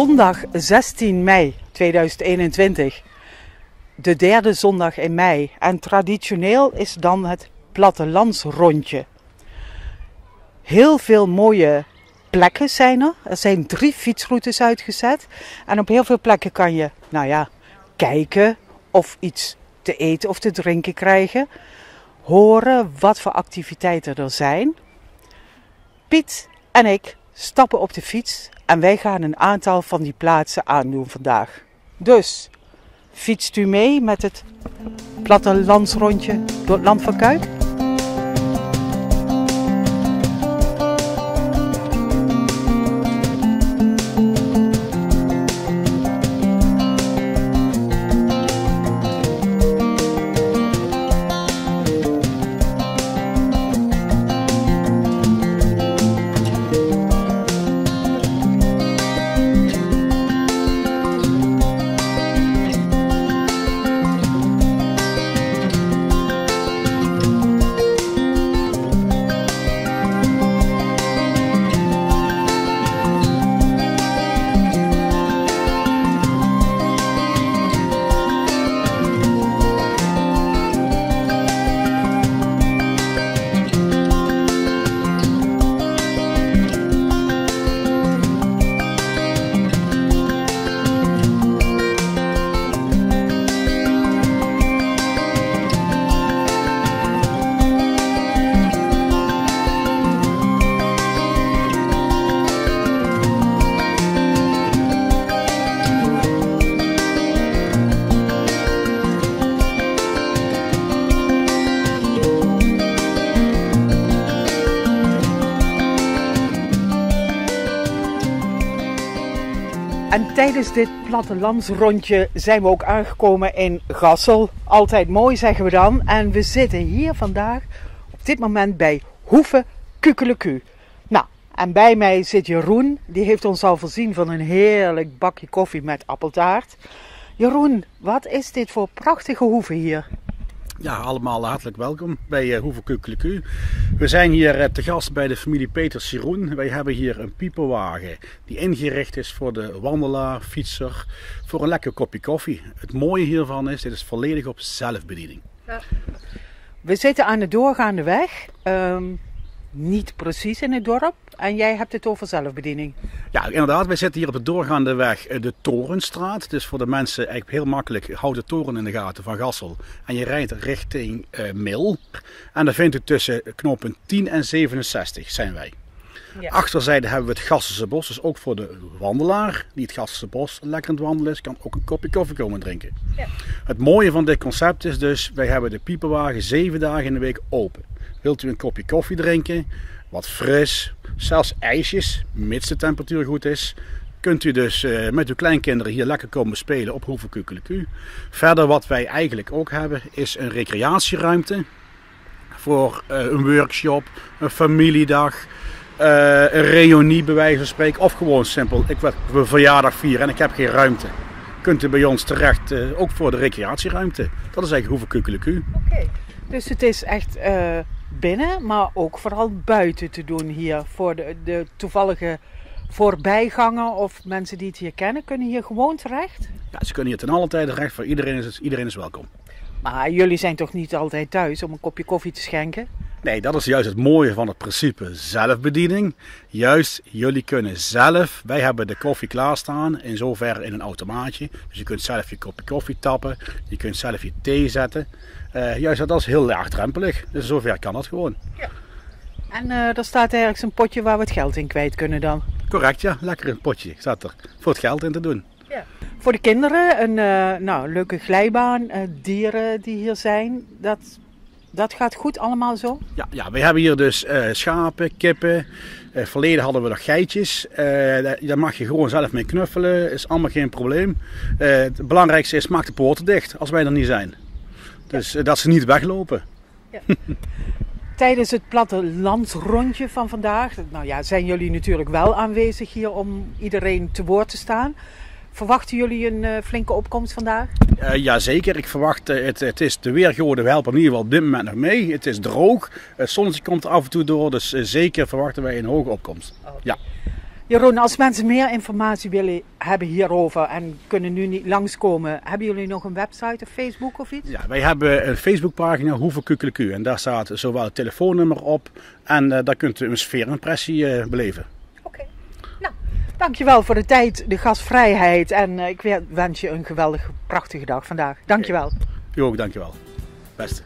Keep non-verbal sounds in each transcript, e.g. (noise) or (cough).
zondag 16 mei 2021. De derde zondag in mei. En traditioneel is dan het plattelandsrondje. Heel veel mooie plekken zijn er. Er zijn drie fietsroutes uitgezet. En op heel veel plekken kan je, nou ja, kijken of iets te eten of te drinken krijgen. Horen wat voor activiteiten er zijn. Piet en ik stappen op de fiets en wij gaan een aantal van die plaatsen aandoen vandaag. Dus fietst u mee met het plattelandsrondje door het land van Kuik? Tijdens dit plattelandsrondje zijn we ook aangekomen in Gassel. Altijd mooi zeggen we dan. En we zitten hier vandaag op dit moment bij Hoeve Kukeleku. Nou, en bij mij zit Jeroen. Die heeft ons al voorzien van een heerlijk bakje koffie met appeltaart. Jeroen, wat is dit voor prachtige hoeve hier? Ja, allemaal hartelijk welkom bij uh, Hoeve. We zijn hier uh, te gast bij de familie Peter Siroen. Wij hebben hier een piepenwagen die ingericht is voor de wandelaar, fietser, voor een lekker kopje koffie. Het mooie hiervan is, dit is volledig op zelfbediening. Ja. We zitten aan de doorgaande weg. Um, niet precies in het dorp. En jij hebt het over zelfbediening. Ja, inderdaad. Wij zitten hier op de doorgaande weg, de Torenstraat. Dus voor de mensen eigenlijk heel makkelijk. Houd de toren in de gaten van Gassel. En je rijdt richting uh, Mil. En dan vindt u tussen knooppunt 10 en 67 zijn wij. Ja. Achterzijde hebben we het Gassense Bos. Dus ook voor de wandelaar die het Gassense Bos lekker aan het wandelen is, kan ook een kopje koffie komen drinken. Ja. Het mooie van dit concept is dus, wij hebben de piepenwagen zeven dagen in de week open. Wilt u een kopje koffie drinken, wat fris, zelfs ijsjes, mits de temperatuur goed is, kunt u dus uh, met uw kleinkinderen hier lekker komen spelen op Hoeve Kukeleku. Verder wat wij eigenlijk ook hebben is een recreatieruimte voor uh, een workshop, een familiedag, uh, een reunie bij wijze van spreken of gewoon simpel, ik wil verjaardag vieren en ik heb geen ruimte. Kunt u bij ons terecht, ook voor de recreatieruimte. Dat is eigenlijk Hoeve Kukeleku. Oké, dus het is echt binnen, maar ook vooral buiten te doen hier. Voor de, de toevallige voorbijganger of mensen die het hier kennen, kunnen hier gewoon terecht? Ja, ze kunnen hier ten alle tijde terecht. Voor iedereen is, iedereen is welkom. Maar jullie zijn toch niet altijd thuis om een kopje koffie te schenken? Nee, dat is juist het mooie van het principe zelfbediening. Juist, jullie kunnen zelf, wij hebben de koffie klaarstaan, in zoverre in een automaatje. Dus je kunt zelf je kopje koffie tappen, je kunt zelf je thee zetten. Uh, juist, dat is heel laagdrempelig. Dus zover kan dat gewoon. Ja. En uh, er staat eigenlijk zo'n potje waar we het geld in kwijt kunnen dan? Correct, ja. Lekker een potje staat er voor het geld in te doen. Ja. Voor de kinderen een uh, nou, leuke glijbaan, dieren die hier zijn. Dat dat gaat goed allemaal zo? Ja, ja we hebben hier dus uh, schapen, kippen. Verleden hadden we nog geitjes. Uh, daar mag je gewoon zelf mee knuffelen. Is allemaal geen probleem. het belangrijkste is, maak de poorten dicht als wij er niet zijn. Dus dat ze niet weglopen. Ja. (laughs) Tijdens het plattelandsrondje van vandaag, nou ja, zijn jullie natuurlijk wel aanwezig hier om iedereen te woord te staan. Verwachten jullie een uh, flinke opkomst vandaag? Uh, Jazeker, ik verwacht uh, het, het is de weergoden helpen in ieder geval op dit moment nog mee. Het is droog, het zonnetje komt af en toe door, dus zeker verwachten wij een hoge opkomst. Oh. Ja. Jeroen, als mensen meer informatie willen hebben hierover en kunnen nu niet langskomen, hebben jullie nog een website of Facebook of iets? Ja, wij hebben een Facebookpagina Hoeve Kukeleku en daar staat zowel het telefoonnummer op en uh, daar kunt u een sfeerimpressie uh, beleven. Oké, nou, dankjewel voor de tijd, de gastvrijheid en uh, ik wens je een geweldige, prachtige dag vandaag. Dankjewel. Okay. U ook, dankjewel. Beste.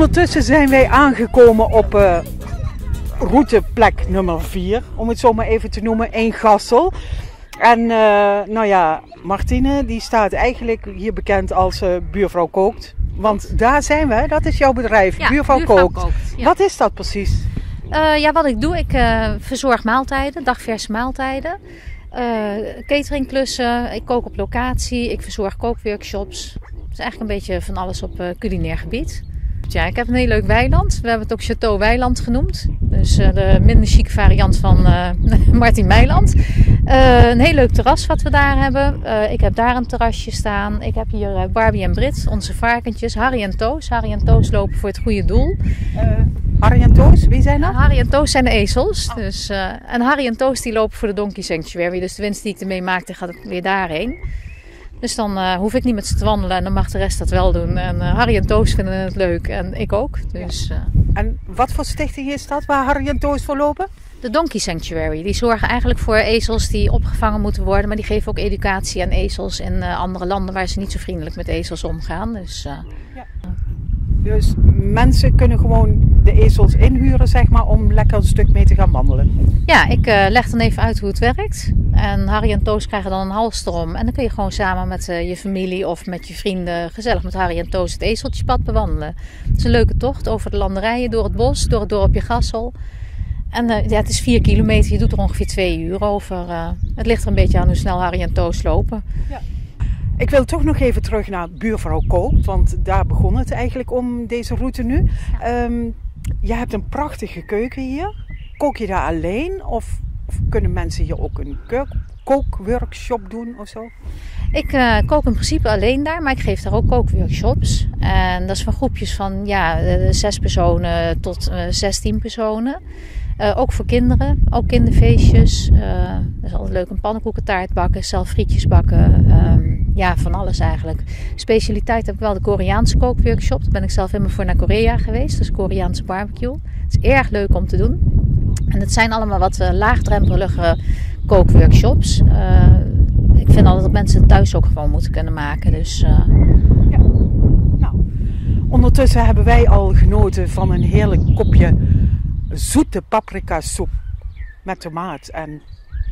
Ondertussen zijn wij aangekomen op uh, routeplek nummer 4, om het zo maar even te noemen, in Gassel. En uh, nou ja, Martine die staat eigenlijk hier bekend als uh, buurvrouw kookt. Want daar zijn we, dat is jouw bedrijf, ja, buurvrouw, buurvrouw kookt. kookt ja. Wat is dat precies? ja, wat ik doe, ik verzorg maaltijden, dagverse maaltijden. cateringklussen, ik kook op locatie, ik verzorg kookworkshops. Het is eigenlijk een beetje van alles op culinair gebied. Ja, ik heb een heel leuk weiland. We hebben het ook Chateau Weiland genoemd. Dus uh, de minder chique variant van uh, (laughs) Martin Meiland. Uh, een heel leuk terras wat we daar hebben. ik heb daar een terrasje staan. Ik heb hier Barbie en Brit, onze varkentjes. Harry en Toos. Harry en Toos lopen voor het goede doel. Harry en Toos, wie zijn dat? Harry en Toos zijn de ezels. Oh. Dus, en Harry en Toos die lopen voor de Donkey Sanctuary. Dus de winst die ik ermee maakte gaat weer daarheen. Dus dan uh, hoef ik niet met ze te wandelen en dan mag de rest dat wel doen. En uh, Harry en Toos vinden het leuk en ik ook. Dus, uh... En wat voor stichting is dat waar Harry en Toos voor lopen? De Donkey Sanctuary. Die zorgen eigenlijk voor ezels die opgevangen moeten worden. Maar die geven ook educatie aan ezels in andere landen waar ze niet zo vriendelijk met ezels omgaan. Dus, ja. Dus mensen kunnen gewoon de ezels inhuren, zeg maar, om lekker een stuk mee te gaan wandelen. Ja, ik uh, leg dan even uit hoe het werkt. En Harry en Toos krijgen dan een halster om. En dan kun je gewoon samen met uh, je familie of met je vrienden gezellig met Harry en Toos het ezeltjespad bewandelen. Het is een leuke tocht over de landerijen, door het bos, door het dorpje Gassel. En uh, ja, het is vier kilometer, je doet er ongeveer twee uur over. het ligt er een beetje aan hoe snel Harry en Toos lopen. Ja. Ik wil toch nog even terug naar buurvrouw Koop, want daar begon het eigenlijk om deze route nu. Ja. Um, je hebt een prachtige keuken hier. Kook je daar alleen of, of kunnen mensen hier ook een kookworkshop doen of zo? Ik uh, kook in principe alleen daar, maar ik geef daar ook kookworkshops. En dat is van groepjes van ja, zes personen tot uh, 16 personen. Uh, ook voor kinderen, ook kinderfeestjes. Uh, dat is altijd leuk, een pannenkoekentaart bakken, zelf frietjes bakken. Um, ja, van alles eigenlijk. Specialiteit heb ik wel de Koreaanse kookworkshop. Daar ben ik zelf helemaal voor naar Korea geweest. Dus Koreaanse barbecue. Het is erg leuk om te doen. En het zijn allemaal wat uh, laagdrempelige kookworkshops. ik vind altijd dat mensen het thuis ook gewoon moeten kunnen maken. Dus, ja. nou, ondertussen hebben wij al genoten van een heerlijk kopje zoete paprika soep met tomaat en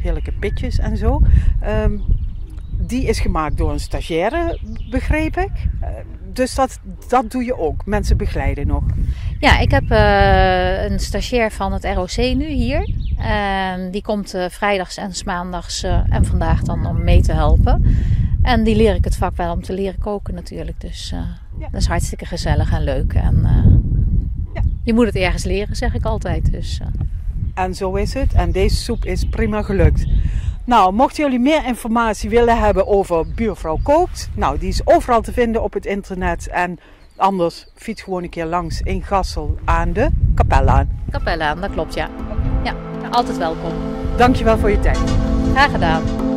heerlijke pitjes en zo. Um, die is gemaakt door een stagiaire, begreep ik. Uh, dus dat, dat doe je ook, mensen begeleiden nog. Ja, ik heb uh, een stagiair van het ROC nu hier. En die komt uh, vrijdags en maandags en vandaag dan om mee te helpen. En die leer ik het vak wel om te leren koken natuurlijk. Dus ja. dat is hartstikke gezellig en leuk. En je moet het ergens leren, zeg ik altijd. Dus, uh. En zo is het. En deze soep is prima gelukt. Nou, mochten jullie meer informatie willen hebben over Buurvrouw Kookt, nou, die is overal te vinden op het internet. En anders fiets gewoon een keer langs in Gassel aan de Kapellaan. Kapellaan, dat klopt, ja. Ja, altijd welkom. Dankjewel voor je tijd. Graag gedaan.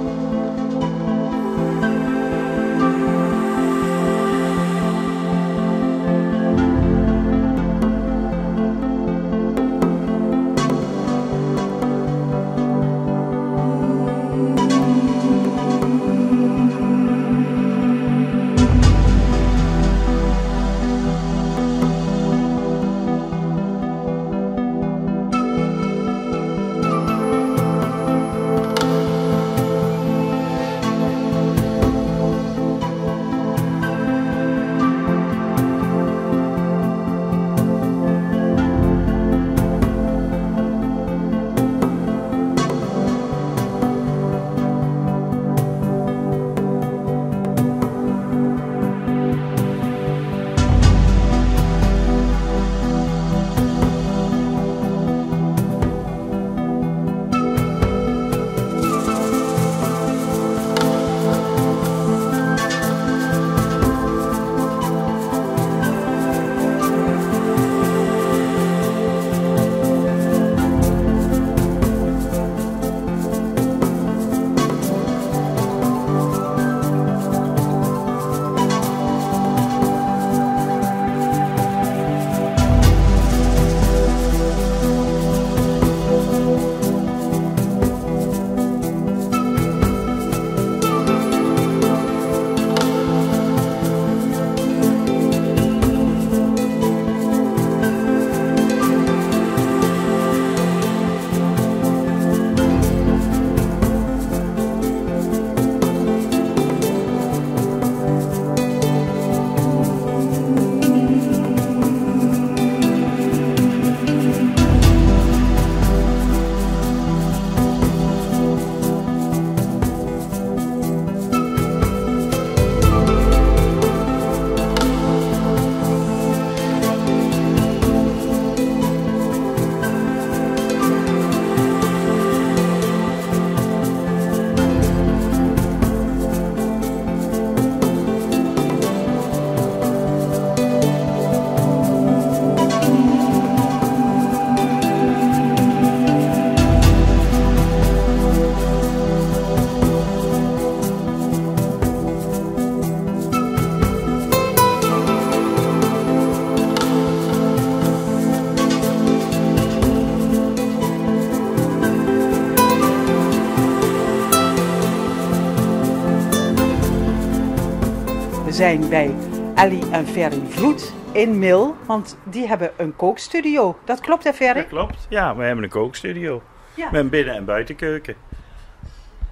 Zijn bij Ellie en Ferry Vloed in Mil, want die hebben een kookstudio. Dat klopt hè Ferry? Dat klopt. Ja, we hebben een kookstudio. Ja. Met een binnen- en buitenkeuken.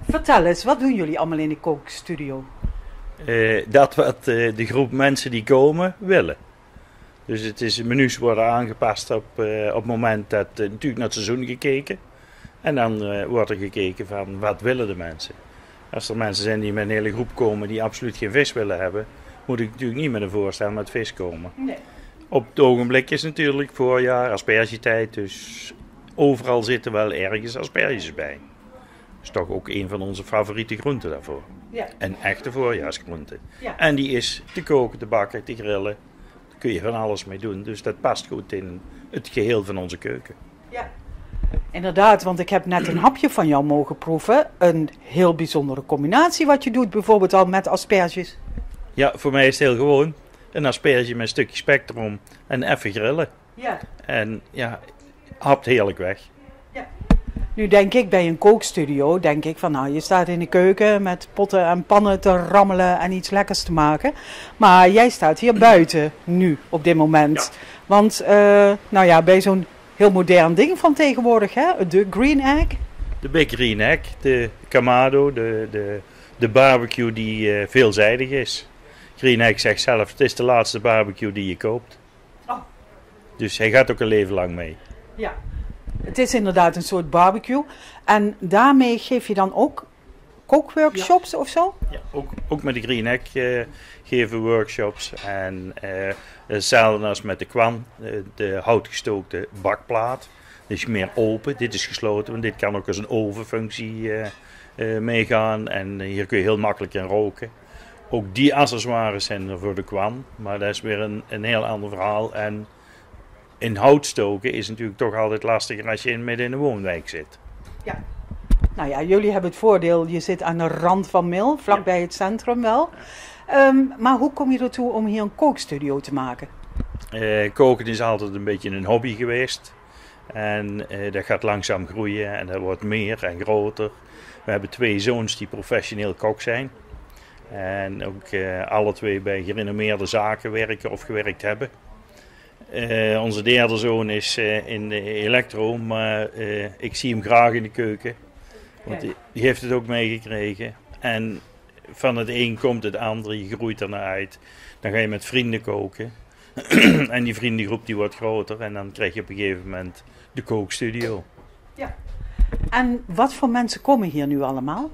Vertel eens, wat doen jullie allemaal in de kookstudio? Eh, dat wat eh, de groep mensen die komen willen. Dus het is, menus worden aangepast op, eh, op het moment dat natuurlijk naar het seizoen gekeken. En dan wordt er gekeken van wat willen de mensen. Als er mensen zijn die met een hele groep komen die absoluut geen vis willen hebben, moet ik natuurlijk niet met een voorstel met vis komen. Nee. Op het ogenblik is natuurlijk voorjaar, aspergetijd, dus overal zitten wel ergens asperges bij. Dat is toch ook een van onze favoriete groenten daarvoor. Ja. Een echte voorjaarsgroente. Ja. En die is te koken, te bakken, te grillen. Daar kun je van alles mee doen. Dus dat past goed in het geheel van onze keuken. Ja. Inderdaad, want ik heb net een hapje van jou mogen proeven. Een heel bijzondere combinatie wat je doet, bijvoorbeeld al met asperges. Ja, voor mij is het heel gewoon. Een asperge met een stukje spek erom en even grillen. Ja. En ja, hapt heerlijk weg. Nu denk ik bij een kookstudio, denk ik van nou, je staat in de keuken met potten en pannen te rammelen en iets lekkers te maken. Maar jij staat hier buiten nu, op dit moment. Want, eh, nou ja, bij zo'n heel modern ding van tegenwoordig, hè, de Green Egg. De Big Green Egg, de Kamado, de, de, de barbecue die eh, veelzijdig is. Green Egg zegt zelf, het is de laatste barbecue die je koopt. Oh. Dus hij gaat ook een leven lang mee. Ja. Het is inderdaad een soort barbecue. En daarmee geef je dan ook kookworkshops of zo? Ja, ook, ook met de Green Egg eh, geven we workshops. En eh hetzelfde als met de Kwan, eh, de houtgestookte bakplaat. Dus meer open. Dit is gesloten, want dit kan ook als een ovenfunctie eh, eh, meegaan. En hier kun je heel makkelijk in roken. Ook die accessoires zijn er voor de Kwan. Maar dat is weer een, een heel ander verhaal. En in hout stoken is natuurlijk toch altijd lastiger als je in, midden in een woonwijk zit. Nou ja, jullie hebben het voordeel, je zit aan de rand van Mil, vlakbij het centrum wel. Ehm, maar hoe kom je ertoe om hier een kookstudio te maken? Eh, koken is altijd een beetje een hobby geweest. En eh, dat gaat langzaam groeien en dat wordt meer en groter. We hebben twee zoons die professioneel kok zijn. En ook eh, alle twee bij gerenommeerde zaken werken of gewerkt hebben. Onze derde zoon is in de elektro, maar ik zie hem graag in de keuken. Want die, die heeft het ook meegekregen. En van het een komt het ander, je groeit er naar uit. Dan ga je met vrienden koken. (clears throat) en die vriendengroep die wordt groter en dan krijg je op een gegeven moment de kookstudio. En wat voor mensen komen hier nu allemaal?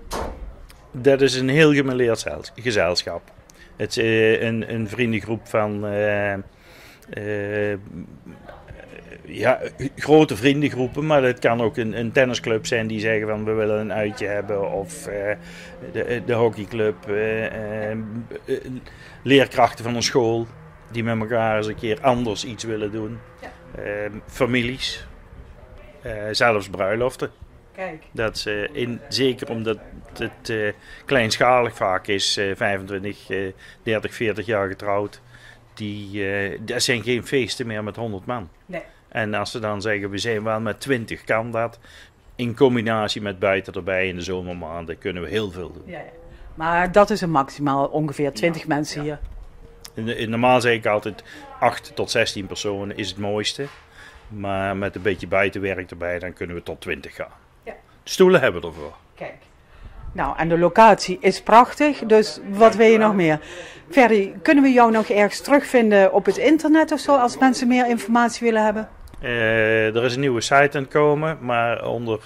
Dat is een heel gemeleerd zel- gezelschap. Het is eh, een, een vriendengroep van eh, eh, ja, grote vriendengroepen, maar het kan ook een, een tennisclub zijn die zeggen van we willen een uitje hebben. Of eh, de, de hockeyclub, eh, eh, leerkrachten van een school die met elkaar eens een keer anders iets willen doen. Eh, families, eh, zelfs bruiloften. Kijk. Dat ze in, zeker omdat het kleinschalig vaak is, eh, 25, eh, 30, 40 jaar getrouwd. Die, er zijn geen feesten meer met 100 man. Nee. En als ze dan zeggen we zijn wel met 20, kan dat. In combinatie met buiten erbij in de zomermaanden kunnen we heel veel doen. Ja, ja. Maar dat is een maximaal ongeveer 20 mensen hier. In, in- normaal zeg ik altijd 8 tot 16 personen is het mooiste. Maar met een beetje buitenwerk erbij, dan kunnen we tot 20 gaan. Ja. Stoelen hebben we ervoor. Kijk. Nou, en de locatie is prachtig, dus wat wil je nog meer? Ferry, kunnen we jou nog ergens terugvinden op het internet of zo, als mensen meer informatie willen hebben? Eh, er is een nieuwe site aan het komen, maar onder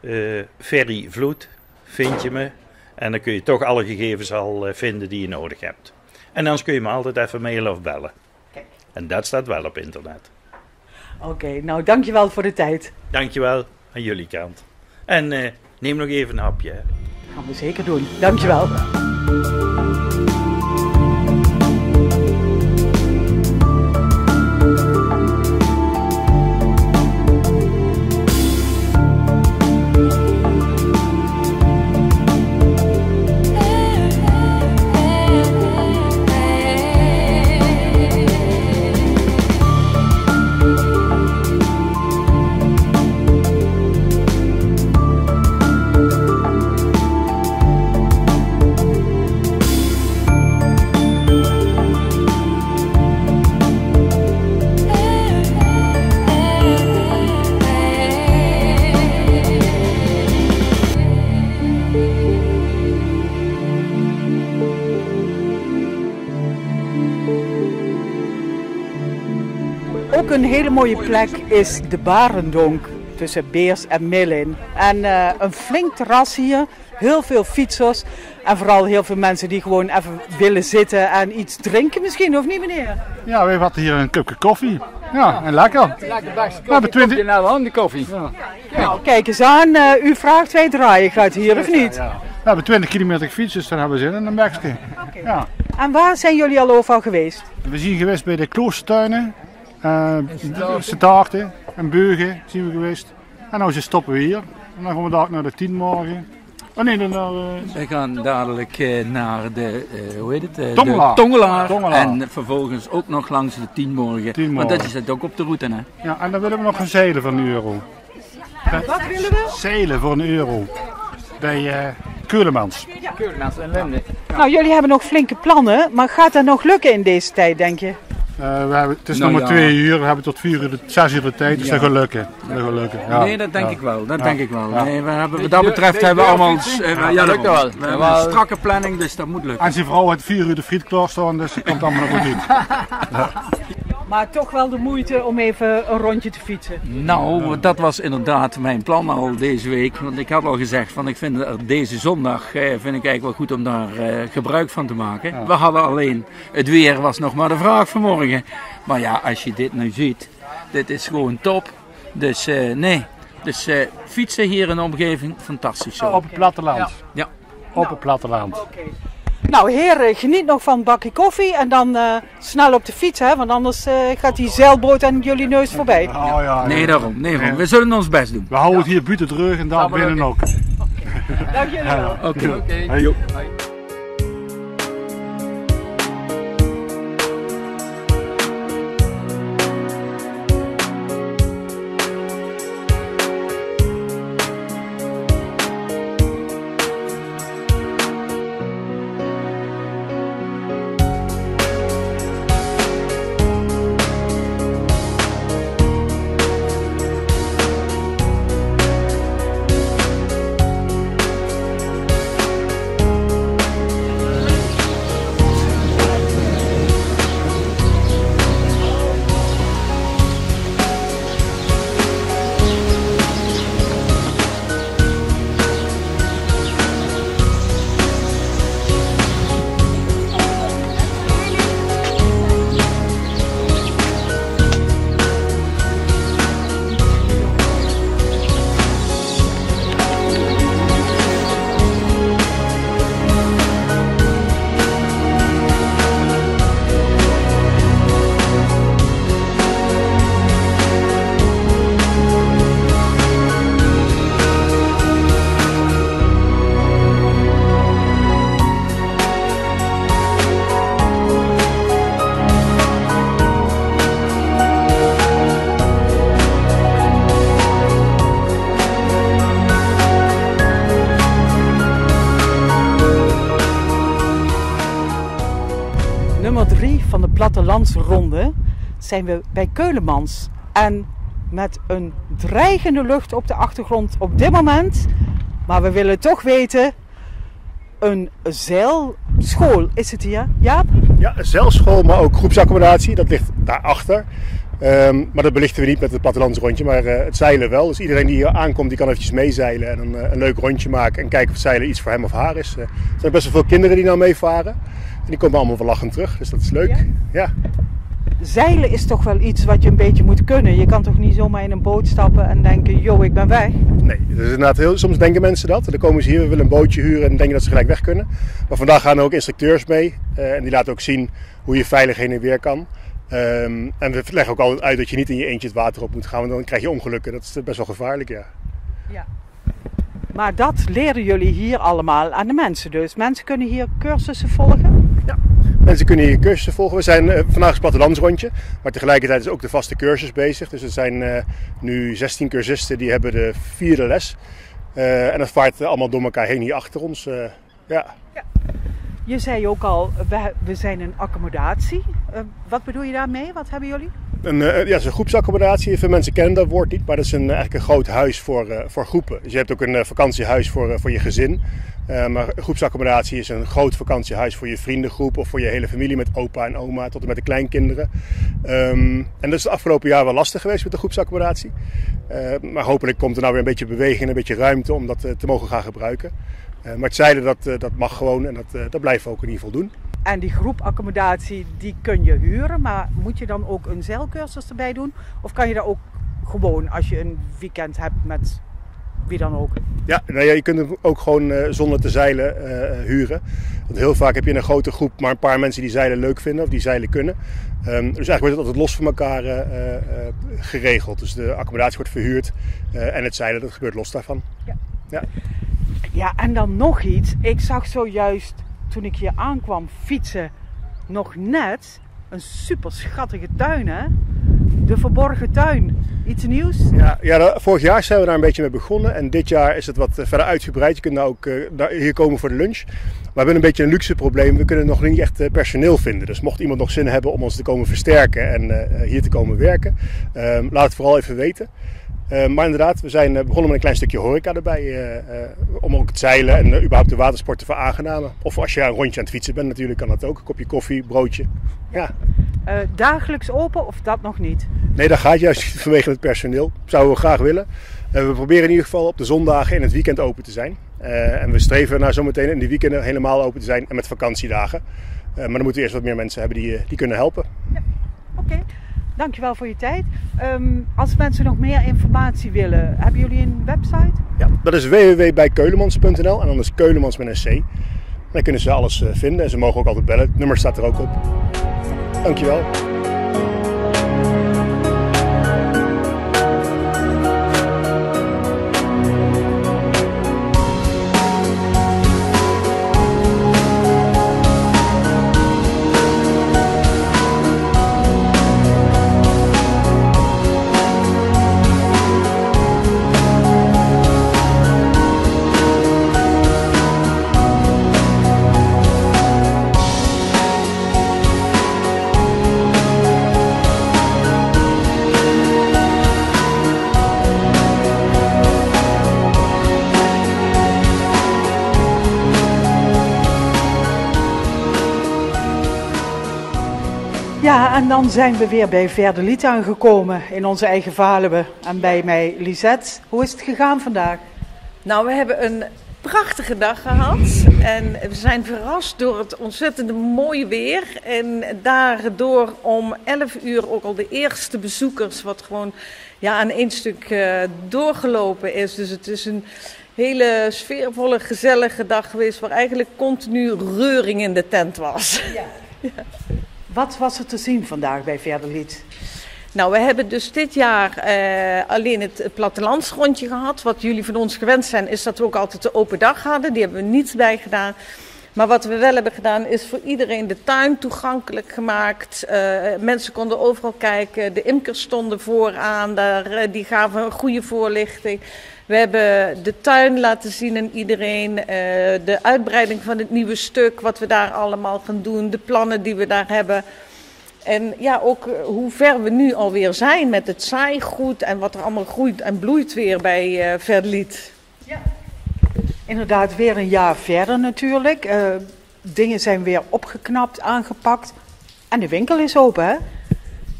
eh Ferry Vloed vind je me. En dan kun je toch alle gegevens al eh, vinden die je nodig hebt. En anders kun je me altijd even mailen of bellen. Kijk. En dat staat wel op internet. Oké, nou dankjewel voor de tijd. Dankjewel aan jullie kant. En neem nog even een hapje. hè. Gaan we zeker doen. Dankjewel. Ook hele mooie plek is de Barendonk tussen Beers en Millin. En eh, een flink terras hier, heel veel fietsers en vooral heel veel mensen die gewoon even willen zitten en iets drinken misschien, of niet meneer? Ja, we hebben hier een cupje koffie. Ja, en lekker. Lekker best. We hebben 20. Nou, aan de koffie. Nou, kijk eens aan, eh, u vraagt, wij draaien. Gaat hier of niet? We hebben 20 kilometer gefietst, dus daar hebben we zin in een bekje. Ja. En waar zijn jullie al overal geweest? We zijn geweest bij de kloostertuinen, uh, Staarten en Burgen zijn we geweest. En nu stoppen we hier. En dan gaan we daar naar de 10 morgen. Oh nee, dan naar... Uh... We gaan dadelijk uh, naar de, uh, hoe heet het? Tongelaar. De Tongelaar. Tongelaar. En vervolgens ook nog langs de 10 morgen. 10 Want morgen. dat is het ook op de route, hè? Ja, en dan willen we nog een zeilen voor een euro. Wat willen we? Zeilen voor een euro. Bij uh, Keulemans. Keulemans en Lende. Nou, jullie hebben nog flinke plannen, maar gaat dat nog lukken in deze tijd, denk je? Uh, we hebben, het is Nou nog maar ja. twee uur, we hebben tot vier uur, de, zes uur de tijd, dus Ja. dat gaat lukken. Dat gaat lukken. Ja. Nee, dat denk Ja. ik wel. Dat Ja. denk ik wel. Ja. Nee, we hebben, wat dat betreft hebben we allemaal... eh, ja, Ja, dat lukt wel. We hebben een strakke planning, dus dat moet lukken. En zijn vrouw heeft vier uur de friet klaarstaan, dus dat komt allemaal nog goed niet. (laughs) Maar toch wel de moeite om even een rondje te fietsen. Nou, dat was inderdaad mijn plan al deze week. Want ik had al gezegd van ik vind er deze zondag eh, vind ik eigenlijk wel goed om daar eh, gebruik van te maken. We hadden alleen, het weer was nog maar de vraag vanmorgen. Maar ja, als je dit nu ziet, dit is gewoon top. Dus eh, nee, dus eh, fietsen hier in de omgeving, fantastisch zo. Op het platteland. Ja. Op het platteland. Nou heren, geniet nog van een bakje koffie en dan eh, snel op de fiets, hè, want anders eh, gaat die zeilboot aan jullie neus voorbij. Oh, ja, Nee, daarom. Nee, daarom. We zullen ons best doen. We houden het hier buiten terug en daar binnen ook. (laughs) Dank jullie wel. Oké. Hey. Van de plattelandsronde zijn we bij Keulemans. En met een dreigende lucht op de achtergrond op dit moment. Maar we willen toch weten, een zeilschool is het hier, Jaap? Ja, een zeilschool, maar ook groepsaccommodatie. Dat ligt daarachter. Ehm maar dat belichten we niet met het plattelandsrondje, maar eh, het zeilen wel. Dus iedereen die hier aankomt, die kan eventjes meezeilen en een, eh, een leuk rondje maken. En kijken of het zeilen iets voor hem of haar is. Eh, er zijn best wel veel kinderen die nou meevaren. En die komen allemaal wel lachend terug, dus dat is leuk. Ja? Ja, Zeilen is toch wel iets wat je een beetje moet kunnen. Je kan toch niet zomaar in een boot stappen en denken, yo, ik ben weg. nee, dat is inderdaad heel, soms denken mensen dat. Dan komen ze hier, we willen een bootje huren en denken dat ze gelijk weg kunnen. Maar vandaag gaan er ook instructeurs mee. eh, en die laten ook zien hoe je veilig heen en weer kan. Ehm, en we leggen ook altijd uit dat je niet in je eentje het water op moet gaan, want dan krijg je ongelukken. Dat is best wel gevaarlijk, ja. Maar dat leren jullie hier allemaal aan de mensen dus. Mensen kunnen hier cursussen volgen. Mensen kunnen hier cursussen volgen. We zijn eh, vandaag is plattelandsrondje, maar tegelijkertijd is ook de vaste cursus bezig. Dus er zijn eh, nu 16 cursisten die hebben de vierde les. Eh, en dat vaart allemaal door elkaar heen hier achter ons. eh, ja. Je zei ook al, we, we zijn een accommodatie. Wat bedoel je daarmee? Wat hebben jullie? Een, ja, het is een groepsaccommodatie. Veel mensen kennen dat woord niet, maar dat is een, eigenlijk een groot huis voor, voor groepen. Dus je hebt ook een eh, vakantiehuis voor, voor je gezin. Uh, maar groepsaccommodatie is een groot vakantiehuis voor je vriendengroep of voor je hele familie met opa en oma tot en met de kleinkinderen. Um, en dat is het afgelopen jaar wel lastig geweest met de groepsaccommodatie. Uh, maar hopelijk komt er nou weer een beetje beweging en een beetje ruimte om dat uh, te mogen gaan gebruiken. maar het zeilen dat, dat mag gewoon en dat, dat blijven we ook in ieder geval doen. En die groepaccommodatie die kun je huren, maar moet je dan ook een zeilcursus erbij doen? Of kan je daar ook gewoon als je een weekend hebt met wie dan ook? Ja, nou ja je kunt hem ook gewoon uh, zonder te zeilen uh, huren. Want heel vaak heb je een grote groep maar een paar mensen die zeilen leuk vinden of die zeilen kunnen. Um, dus eigenlijk wordt het altijd los van elkaar uh, geregeld. Dus de accommodatie wordt verhuurd en het zeilen dat gebeurt los daarvan. Ja. Ja. ja, en dan nog iets. Ik zag zojuist toen ik hier aankwam fietsen nog net een super schattige tuin hè. De verborgen tuin. Iets nieuws? Ja, ja, vorig jaar zijn we daar een beetje mee begonnen. En dit jaar is het wat eh, verder uitgebreid. Je kunt nou ook uh, hier komen voor de lunch. Maar we hebben een beetje een luxe probleem. We kunnen nog niet echt uh, personeel vinden. Dus mocht iemand nog zin hebben om ons te komen versterken en hier te komen werken, ehm, laat het vooral even weten. Uh, maar inderdaad, we zijn begonnen met een klein stukje horeca erbij. Uh, uh, om ook het zeilen en überhaupt de watersport te veraangenamen. Of als je een rondje aan het fietsen bent natuurlijk, kan dat ook. Een kopje koffie, broodje. Ja. dagelijks open of dat nog niet? Nee, dat gaat juist niet (laughs) vanwege het personeel. Zouden we graag willen. we proberen in ieder geval op de zondagen in het weekend open te zijn. en we streven naar zometeen in die weekenden helemaal open te zijn en met vakantiedagen. maar dan moeten we eerst wat meer mensen hebben die, die kunnen helpen. Ja. Oké. Dankjewel voor je tijd. Um, als mensen nog meer informatie willen, hebben jullie een website? Ja, dat is www.bijkeulemans.nl en dan is Keulemans. Dan kunnen ze alles uh, vinden en ze mogen ook altijd bellen. Het nummer staat er ook op. Dankjewel. En dan zijn we weer bij Verdeliet aangekomen in onze eigen Valuwe. En bij mij Lisette. Hoe is het gegaan vandaag? Nou, we hebben een prachtige dag gehad. En we zijn verrast door het ontzettende mooie weer. En daardoor om 11 uur ook al de eerste bezoekers, wat gewoon ja, aan één stuk uh, doorgelopen is. Dus het is een hele sfeervolle, gezellige dag geweest, waar eigenlijk continu reuring in de tent was. Ja. (laughs) ja. Wat was er te zien vandaag bij Verderlied? Nou, we hebben dus dit jaar uh, alleen het plattelandsrondje gehad. Wat jullie van ons gewend zijn, is dat we ook altijd de open dag hadden. Die hebben we niet bij gedaan. Maar wat we wel hebben gedaan, is voor iedereen de tuin toegankelijk gemaakt. Uh, mensen konden overal kijken. De imkers stonden vooraan, daar, uh, die gaven een goede voorlichting. We hebben de tuin laten zien aan iedereen, uh, de uitbreiding van het nieuwe stuk, wat we daar allemaal gaan doen, de plannen die we daar hebben. En ja, ook hoe ver we nu alweer zijn met het zaaigoed en wat er allemaal groeit en bloeit weer bij uh, Verliet. Ja. Inderdaad, weer een jaar verder natuurlijk. Dingen zijn weer opgeknapt, aangepakt. En de winkel is open, hè?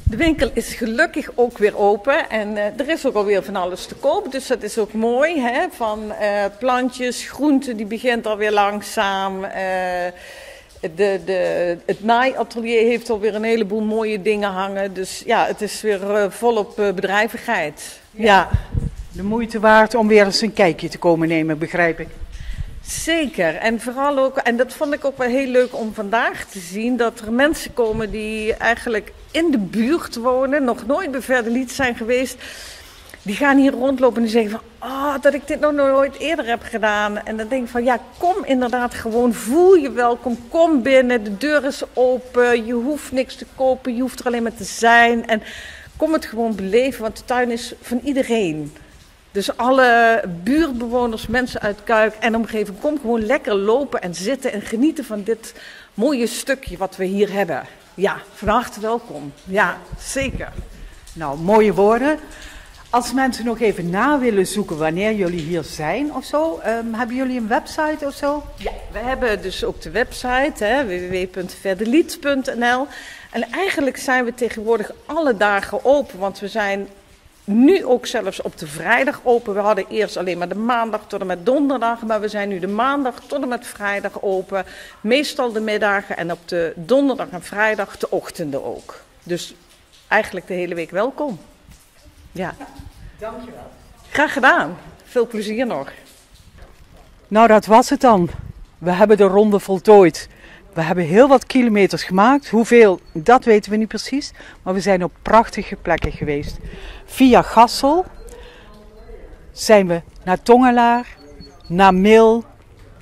De winkel is gelukkig ook weer open en uh, er is ook alweer van alles te koop. Dus dat is ook mooi. Hè? Van uh, plantjes, groenten, die begint alweer langzaam. Uh, de, de, het naaiatelier heeft alweer een heleboel mooie dingen hangen. Dus ja, het is weer volop bedrijvigheid. Ja. ja. De moeite waard om weer eens een kijkje te komen nemen, begrijp ik. Zeker. En vooral ook, en dat vond ik ook wel heel leuk om vandaag te zien, dat er mensen komen die eigenlijk in de buurt wonen, nog nooit bij Verderlied zijn geweest. Die gaan hier rondlopen en die zeggen van, oh, dat ik dit nog nooit eerder heb gedaan. En dan denk ik van, ja, kom inderdaad gewoon, voel je welkom, kom binnen, de deur is open, je hoeft niks te kopen, je hoeft er alleen maar te zijn. En kom het gewoon beleven, want de tuin is van iedereen. Dus alle buurtbewoners, mensen uit Kuik en omgeving, kom gewoon lekker lopen en zitten en genieten van dit mooie stukje wat we hier hebben. Ja, van harte welkom. Ja, zeker. Nou, mooie woorden. Als mensen nog even na willen zoeken wanneer jullie hier zijn of zo, ehm, hebben jullie een website of zo? Ja, we hebben dus ook de website www.verdelied.nl. En eigenlijk zijn we tegenwoordig alle dagen open, want we zijn nu ook zelfs op de vrijdag open. We hadden eerst alleen maar de maandag tot en met donderdag, maar we zijn nu de maandag tot en met vrijdag open. Meestal de middagen en op de donderdag en vrijdag de ochtenden ook. Dus eigenlijk de hele week welkom. Ja. Dankjewel. Graag gedaan. Veel plezier nog. Nou, dat was het dan. We hebben de ronde voltooid. We hebben heel wat kilometers gemaakt. Hoeveel, dat weten we niet precies. Maar we zijn op prachtige plekken geweest. Via Gassel zijn we naar Tongelaar, naar Mil,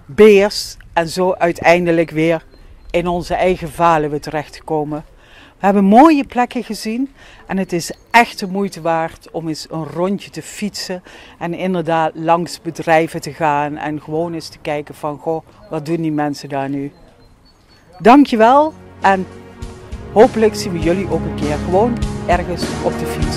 Beers en zo uiteindelijk weer in onze eigen Valuwe terechtgekomen. We hebben mooie plekken gezien en het is echt de moeite waard om eens een rondje te fietsen en inderdaad langs bedrijven te gaan en gewoon eens te kijken van goh, wat doen die mensen daar nu? Dankjewel en hopelijk zien we jullie ook een keer gewoon ergens op de fiets.